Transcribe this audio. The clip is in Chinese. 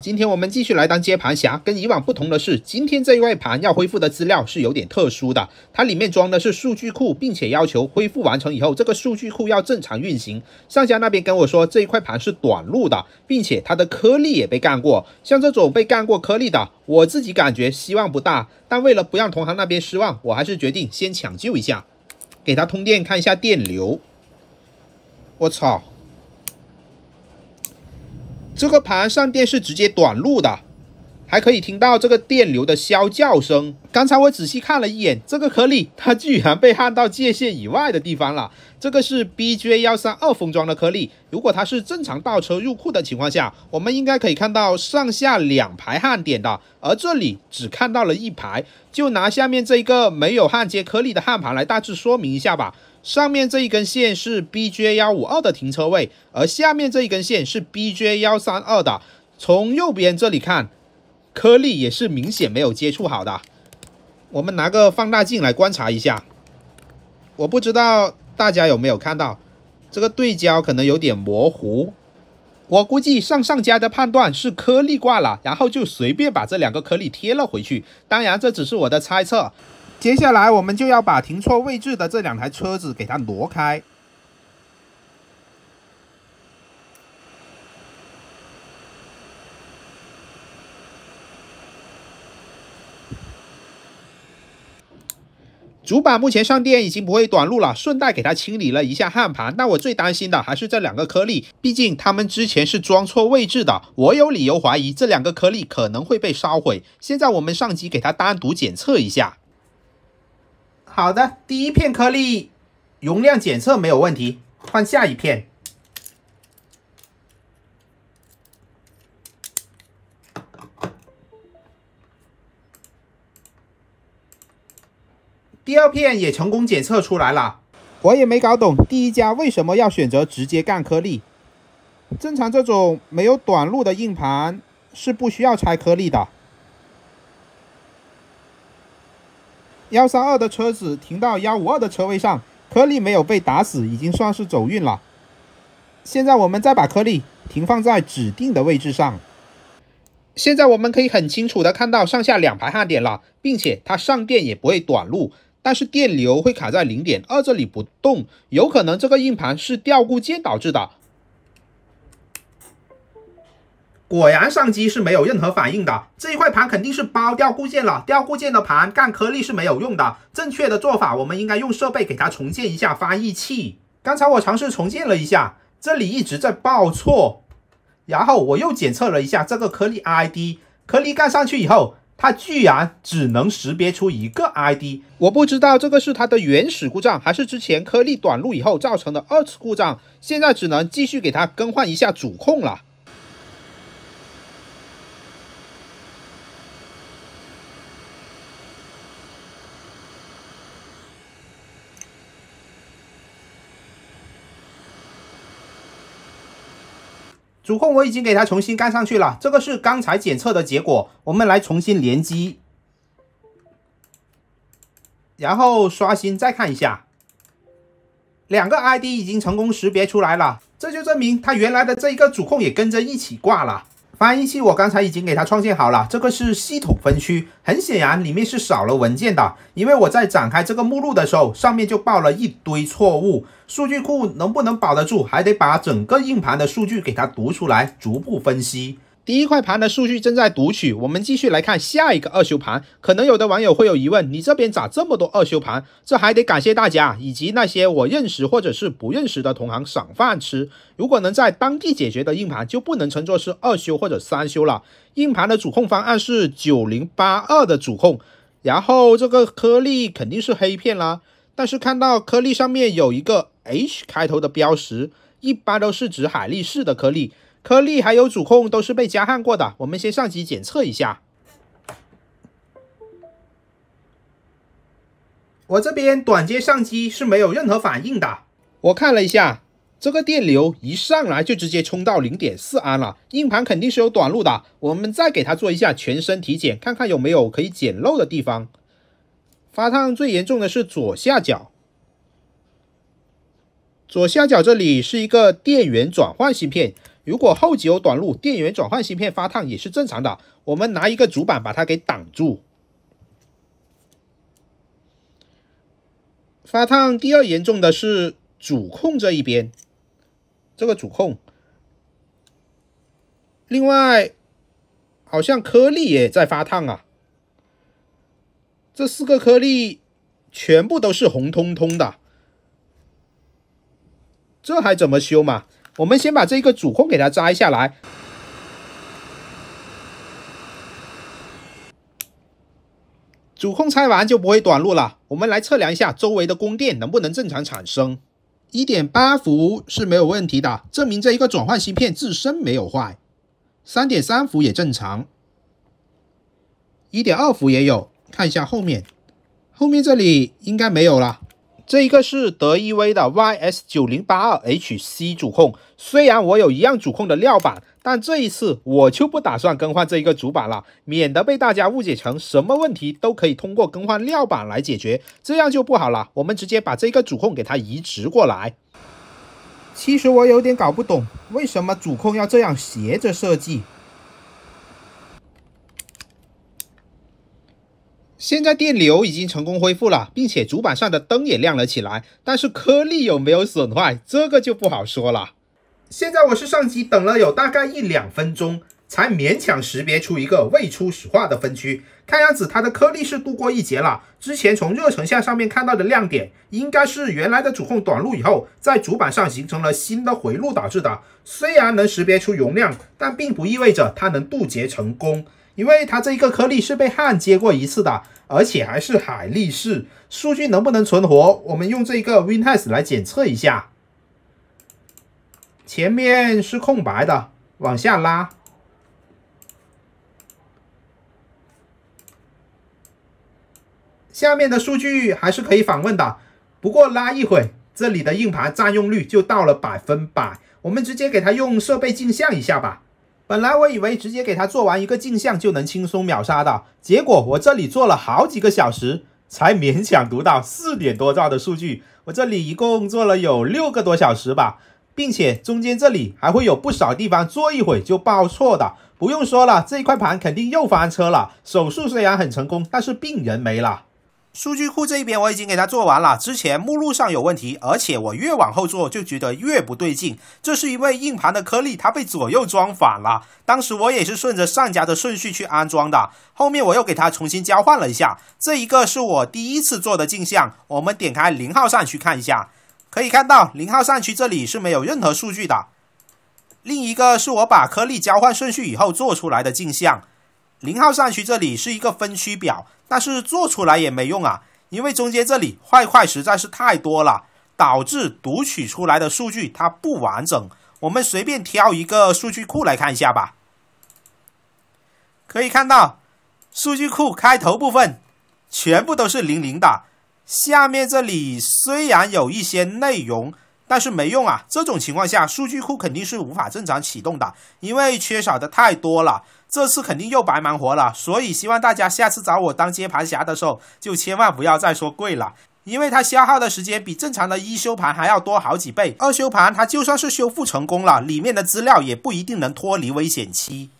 今天我们继续来当接盘侠。跟以往不同的是，今天这一块盘要恢复的资料是有点特殊的，它里面装的是数据库，并且要求恢复完成以后，这个数据库要正常运行。上家那边跟我说这一块盘是短路的，并且它的颗粒也被干过。像这种被干过颗粒的，我自己感觉希望不大。但为了不让同行那边失望，我还是决定先抢救一下，给它通电看一下电流。我操！这个盘上电是直接短路的，还可以听到这个电流的啸叫声。刚才我仔细看了一眼，这个颗粒它居然被焊到界限以外的地方了。这个是 BJ 幺三二封装的颗粒，如果它是正常倒车入库的情况下，我们应该可以看到上下两排焊点的，而这里只看到了一排。就拿下面这一个没有焊接颗粒的焊盘来大致说明一下吧。上面这一根线是 BJ 幺五二的停车位，而下面这一根线是 BJ 幺三二的。从右边这里看，颗粒也是明显没有接触好的。我们拿个放大镜来观察一下，我不知道大家有没有看到，这个对焦可能有点模糊。我估计上上家的判断是颗粒挂了，然后就随便把这两个颗粒贴了回去。当然，这只是我的猜测。接下来我们就要把停错位置的这两台车子给它挪开。主板目前上电已经不会短路了，顺带给它清理了一下焊盘。那我最担心的还是这两个颗粒，毕竟它们之前是装错位置的，我有理由怀疑这两个颗粒可能会被烧毁。现在我们上机给它单独检测一下。好的，第一片颗粒容量检测没有问题，换下一片。第二片也成功检测出来了，我也没搞懂第一家为什么要选择直接干颗粒。正常这种没有短路的硬盘是不需要拆颗粒的。幺三二的车子停到幺五二的车位上，颗粒没有被打死，已经算是走运了。现在我们再把颗粒停放在指定的位置上。现在我们可以很清楚的看到上下两排焊点了，并且它上电也不会短路，但是电流会卡在零点二这里不动，有可能这个硬盘是掉固件导致的。果然上机是没有任何反应的，这一块盘肯定是包掉固件了。掉固件的盘干颗粒是没有用的。正确的做法，我们应该用设备给它重建一下翻译器。刚才我尝试重建了一下，这里一直在报错。然后我又检测了一下这个颗粒 ID，颗粒干上去以后，它居然只能识别出一个 ID。我不知道这个是它的原始故障，还是之前颗粒短路以后造成的二次故障。现在只能继续给它更换一下主控了。主控我已经给它重新干上去了，这个是刚才检测的结果。我们来重新联机，然后刷新再看一下，两个 ID 已经成功识别出来了，这就证明它原来的这一个主控也跟着一起挂了。翻译器我刚才已经给它创建好了，这个是系统分区，很显然里面是少了文件的，因为我在展开这个目录的时候，上面就报了一堆错误。数据库能不能保得住，还得把整个硬盘的数据给它读出来，逐步分析。第一块盘的数据正在读取，我们继续来看下一个二修盘。可能有的网友会有疑问，你这边咋这么多二修盘？这还得感谢大家以及那些我认识或者是不认识的同行赏饭吃。如果能在当地解决的硬盘，就不能称作是二修或者三修了。硬盘的主控方案是九零八二的主控，然后这个颗粒肯定是黑片啦。但是看到颗粒上面有一个 H 开头的标识，一般都是指海力士的颗粒。颗粒还有主控都是被加焊过的，我们先上机检测一下。我这边短接上机是没有任何反应的。我看了一下，这个电流一上来就直接冲到零点四安了，硬盘肯定是有短路的。我们再给它做一下全身体检，看看有没有可以捡漏的地方。发烫最严重的是左下角，左下角这里是一个电源转换芯片。如果后级有短路，电源转换芯片发烫也是正常的。我们拿一个主板把它给挡住。发烫第二严重的是主控这一边，这个主控。另外，好像颗粒也在发烫啊。这四个颗粒全部都是红彤彤的，这还怎么修嘛？我们先把这个主控给它摘下来，主控拆完就不会短路了。我们来测量一下周围的供电能不能正常产生，一点八伏是没有问题的，证明这一个转换芯片自身没有坏。三点三伏也正常，一点二伏也有，看一下后面，后面这里应该没有了。这一个是德意威的 YS 九零八二 HC 主控，虽然我有一样主控的料板，但这一次我就不打算更换这一个主板了，免得被大家误解成什么问题都可以通过更换料板来解决，这样就不好了。我们直接把这个主控给它移植过来。其实我有点搞不懂，为什么主控要这样斜着设计？现在电流已经成功恢复了，并且主板上的灯也亮了起来，但是颗粒有没有损坏，这个就不好说了。现在我是上机等了有大概一两分钟，才勉强识别出一个未初始化的分区。看样子它的颗粒是度过一劫了。之前从热成像上面看到的亮点，应该是原来的主控短路以后，在主板上形成了新的回路导致的。虽然能识别出容量，但并不意味着它能渡劫成功。因为它这一个颗粒是被焊接过一次的，而且还是海力士，数据能不能存活？我们用这个 WinTest 来检测一下。前面是空白的，往下拉，下面的数据还是可以访问的。不过拉一会，这里的硬盘占用率就到了百分百。我们直接给它用设备镜像一下吧。本来我以为直接给他做完一个镜像就能轻松秒杀的，结果我这里做了好几个小时，才勉强读到四点多兆的数据。我这里一共做了有六个多小时吧，并且中间这里还会有不少地方做一会就报错的。不用说了，这一块盘肯定又翻车了。手术虽然很成功，但是病人没了。数据库这一边我已经给它做完了，之前目录上有问题，而且我越往后做就觉得越不对劲，这是因为硬盘的颗粒它被左右装反了。当时我也是顺着上家的顺序去安装的，后面我又给它重新交换了一下。这一个是我第一次做的镜像，我们点开零号扇区看一下，可以看到零号扇区这里是没有任何数据的。另一个是我把颗粒交换顺序以后做出来的镜像。零号上区这里是一个分区表，但是做出来也没用啊，因为中间这里坏块实在是太多了，导致读取出来的数据它不完整。我们随便挑一个数据库来看一下吧。可以看到，数据库开头部分全部都是零零的，下面这里虽然有一些内容，但是没用啊。这种情况下，数据库肯定是无法正常启动的，因为缺少的太多了。这次肯定又白忙活了，所以希望大家下次找我当接盘侠的时候，就千万不要再说贵了，因为它消耗的时间比正常的一修盘还要多好几倍。二修盘它就算是修复成功了，里面的资料也不一定能脱离危险期。